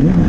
Yeah.